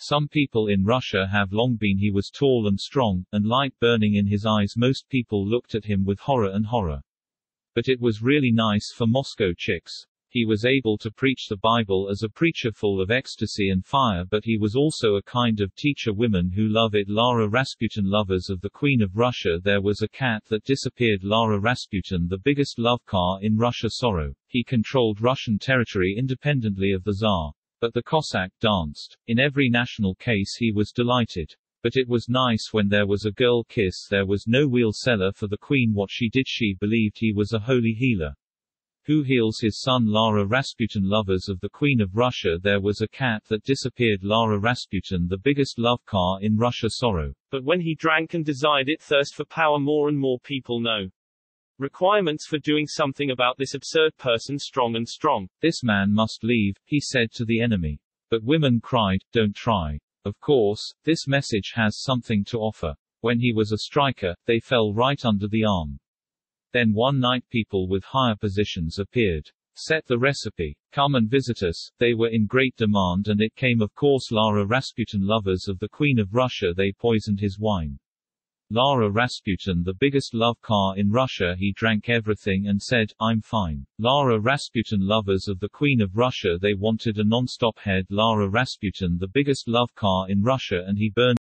Some people in Russia have long been he was tall and strong, and light burning in his eyes most people looked at him with horror and horror. But it was really nice for Moscow chicks. He was able to preach the Bible as a preacher full of ecstasy and fire but he was also a kind of teacher women who love it Lara Rasputin lovers of the Queen of Russia There was a cat that disappeared Lara Rasputin the biggest love car in Russia Sorrow. He controlled Russian territory independently of the Tsar. But the Cossack danced. In every national case he was delighted. But it was nice when there was a girl kiss there was no wheel seller for the queen what she did she believed he was a holy healer. Who heals his son Lara Rasputin Lovers of the Queen of Russia There was a cat that disappeared Lara Rasputin the biggest love car in Russia Sorrow. But when he drank and desired it thirst for power more and more people know. Requirements for doing something about this absurd person strong and strong. This man must leave, he said to the enemy. But women cried, don't try. Of course, this message has something to offer. When he was a striker, they fell right under the arm. Then one night people with higher positions appeared. Set the recipe. Come and visit us. They were in great demand and it came of course Lara Rasputin lovers of the Queen of Russia they poisoned his wine. Lara Rasputin the biggest love car in Russia he drank everything and said, I'm fine. Lara Rasputin lovers of the Queen of Russia they wanted a non-stop head Lara Rasputin the biggest love car in Russia and he burned